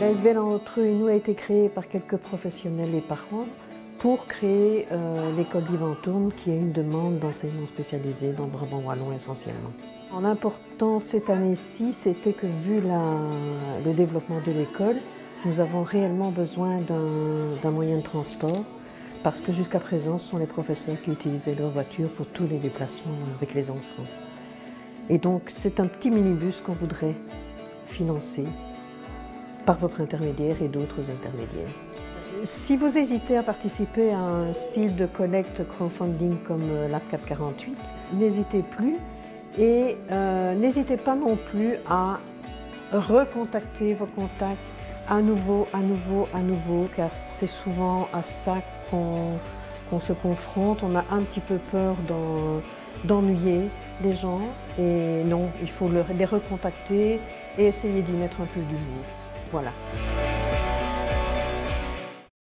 L'ASBL entre eux et nous a été créée par quelques professionnels et parents pour créer euh, l'école d'Ivantourne qui est une demande d'enseignement spécialisé dans Brabant Wallon essentiellement. En important cette année-ci, c'était que vu le développement de l'école, nous avons réellement besoin d'un moyen de transport parce que jusqu'à présent, ce sont les professeurs qui utilisaient leur voiture pour tous les déplacements avec les enfants. Et donc, c'est un petit minibus qu'on voudrait financer par votre intermédiaire et d'autres intermédiaires. Si vous hésitez à participer à un style de collecte crowdfunding comme euh, l'APCAP 48, n'hésitez plus et euh, n'hésitez pas non plus à recontacter vos contacts à nouveau, à nouveau, à nouveau, car c'est souvent à ça qu'on se confronte. On a un petit peu peur d'ennuyer les gens et non, il faut les recontacter et essayer d'y mettre un peu d'humour. Voilà.